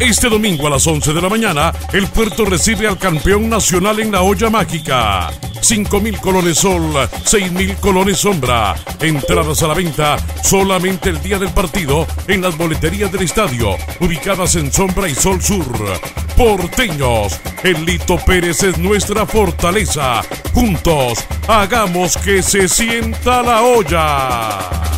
Este domingo a las 11 de la mañana, el puerto recibe al campeón nacional en la olla mágica. 5 mil colones sol, 6 mil colones sombra. Entradas a la venta solamente el día del partido en las boleterías del estadio, ubicadas en Sombra y Sol Sur. Porteños, el Lito Pérez es nuestra fortaleza. Juntos, hagamos que se sienta la olla.